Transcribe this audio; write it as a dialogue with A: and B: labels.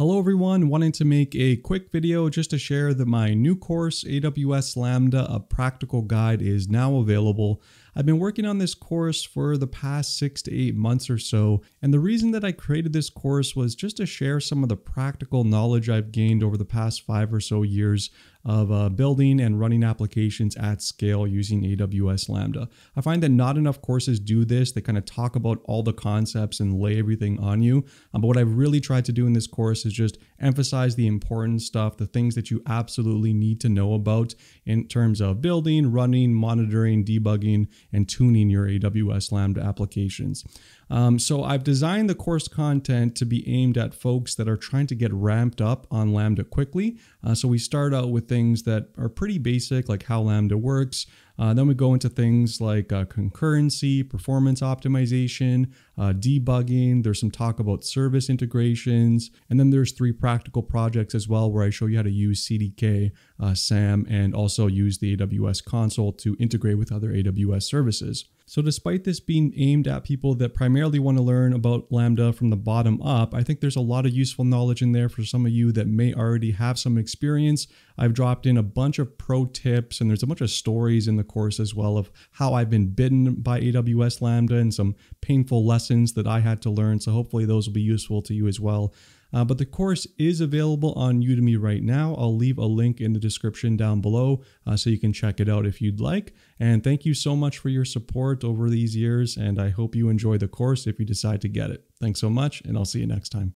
A: Hello everyone, wanting to make a quick video just to share that my new course, AWS Lambda, a practical guide is now available. I've been working on this course for the past six to eight months or so, and the reason that I created this course was just to share some of the practical knowledge I've gained over the past five or so years of uh, building and running applications at scale using AWS Lambda. I find that not enough courses do this. They kind of talk about all the concepts and lay everything on you. Um, but what I've really tried to do in this course is just emphasize the important stuff, the things that you absolutely need to know about in terms of building, running, monitoring, debugging, and tuning your AWS Lambda applications. Um, so I've designed the course content to be aimed at folks that are trying to get ramped up on Lambda quickly. Uh, so we start out with things that are pretty basic, like how Lambda works. Uh, then we go into things like uh, concurrency, performance optimization, uh, debugging. There's some talk about service integrations. And then there's three practical projects as well where I show you how to use CDK, uh, SAM, and also use the AWS console to integrate with other AWS services. So despite this being aimed at people that primarily want to learn about Lambda from the bottom up, I think there's a lot of useful knowledge in there for some of you that may already have some experience. I've dropped in a bunch of pro tips and there's a bunch of stories in the course as well of how I've been bitten by AWS Lambda and some painful lessons that I had to learn. So hopefully those will be useful to you as well. Uh, but the course is available on Udemy right now. I'll leave a link in the description down below uh, so you can check it out if you'd like. And thank you so much for your support over these years. And I hope you enjoy the course if you decide to get it. Thanks so much, and I'll see you next time.